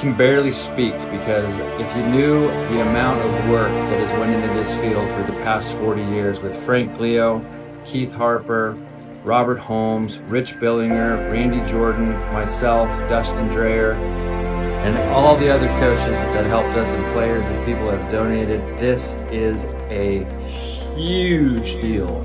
can barely speak because if you knew the amount of work that has went into this field for the past 40 years with Frank Leo, Keith Harper, Robert Holmes, Rich Billinger, Randy Jordan, myself, Dustin Dreyer, and all the other coaches that helped us and players and people that have donated. This is a huge deal.